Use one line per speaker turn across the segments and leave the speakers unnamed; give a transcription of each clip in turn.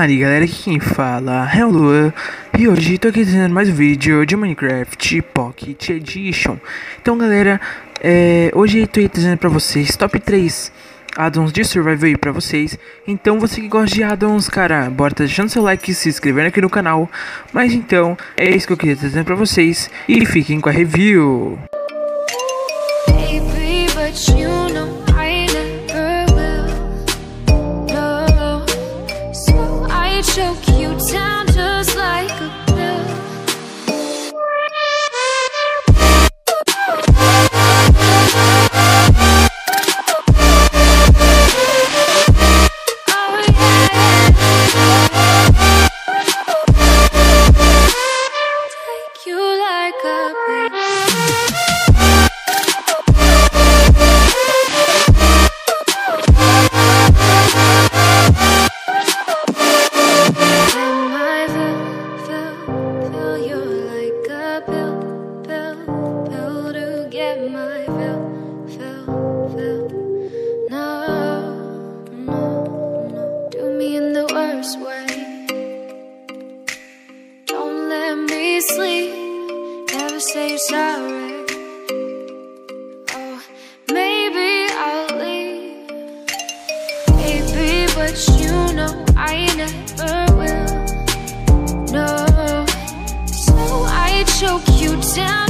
Fala galera, aqui quem fala é o Luan e hoje tô aqui trazendo mais um vídeo de Minecraft Pocket Edition. Então galera, é, hoje tô trazendo pra vocês top 3 addons de survival aí pra vocês. Então você que gosta de addons, cara, bora tá deixando seu like e se inscrevendo aqui no canal. Mas então, é isso que eu queria trazer pra vocês e fiquem com a review.
Baby, say sorry. Oh, maybe I'll leave. Baby, but you know I never will. No, so I choke you down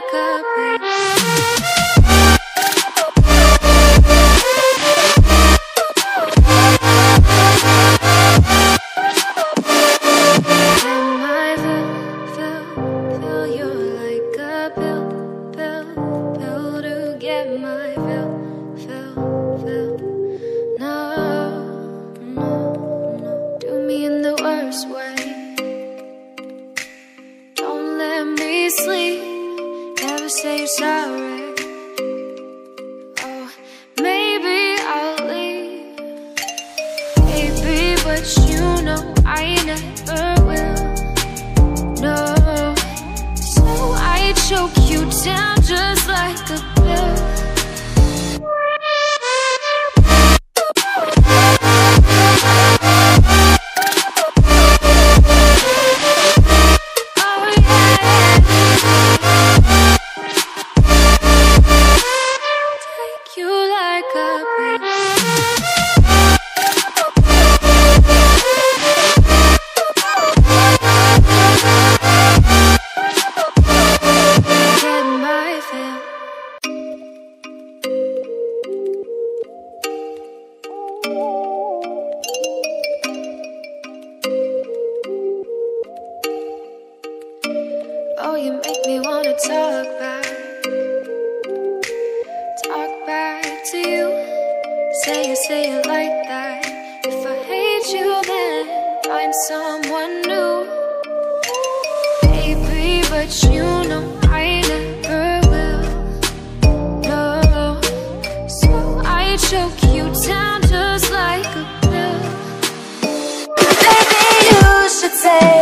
you sorry. Oh, maybe I'll leave. Baby, but you know I never will. No, so I choke you down Talk back, talk back to you. Say it, say it like that. If I hate you, then find someone new. Baby, but you know I never will. No, so I choke you down just like a pill. Baby, you should say.